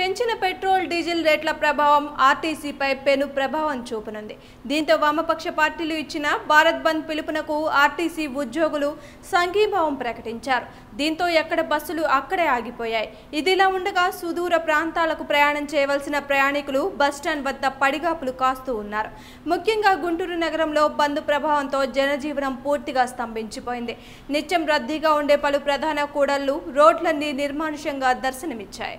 పెంచిన petrol diesel రేట్ల ప్రభావం ఆర్టీసీపై పెను ప్రభావం చూపనుంది. దీంతో వామపక్ష పార్టీలు ఇచ్చిన భారత్ బంద్ పిలుపునకు ఆర్టీసీ ఉద్యోగులు సంఘీభావం ప్రకటించారు. దీంతో ఎక్కడ బస్సులు అక్కడే ఆగిపోయాయి. ఇదిలా ఉండగా సుదూర ప్రాంతాలకు ప్రయాణం చేయవలసిన ప్రయాణికులు బస్టాండ్ వద్ద పడిగాపులు కాస్తూ ఉన్నారు. ముఖ్యంగా గుంటూరు నగరంలో బంద్ ప్రభావంతో జనజీవనం పూర్తిగా స్తంభించిపోయింది. నిత్యం రద్దీగా ఉండే పలు ప్రధాన కూడళ్ళు రోడ్లన్నీ నిర్మానుష్యంగా దర్శనమిచ్చాయి.